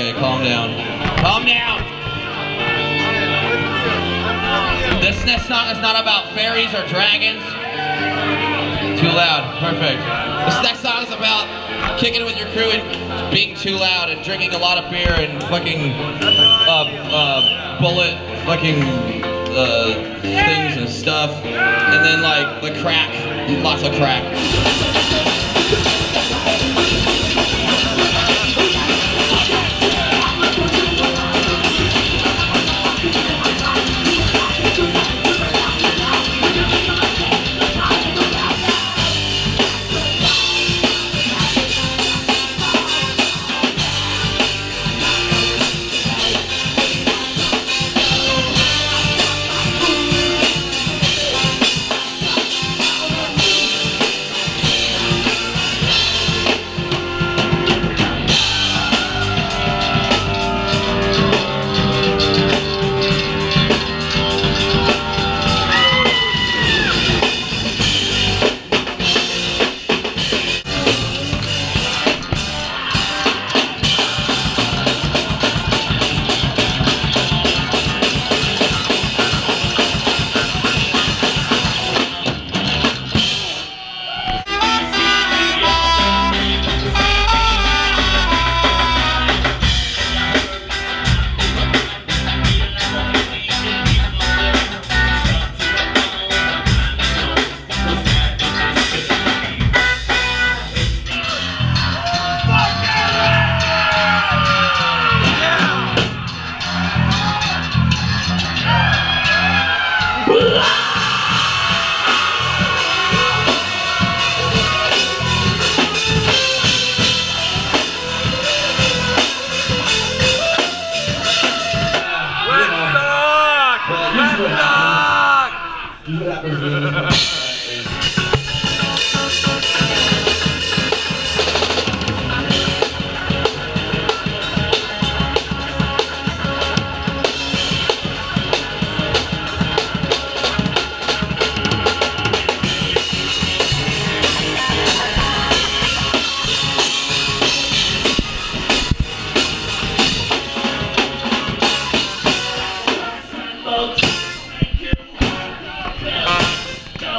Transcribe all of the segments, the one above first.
okay. Calm down. Calm down. This next song is not about fairies or dragons. Too loud. Perfect. This next song is about kicking it with your crew and being too loud and drinking a lot of beer and fucking uh, uh, bullet fucking uh, things and stuff. And then like the crack, lots of crack.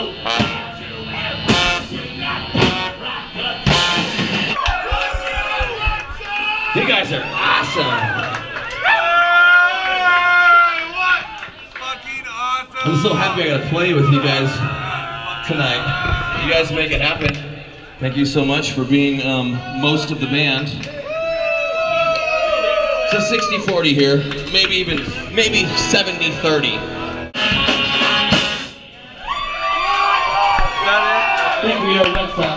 You guys are awesome. I'm so happy I got to play with you guys tonight. You guys make it happen. Thank you so much for being um, most of the band. It's a 60-40 here, maybe even, maybe 70-30. Got it?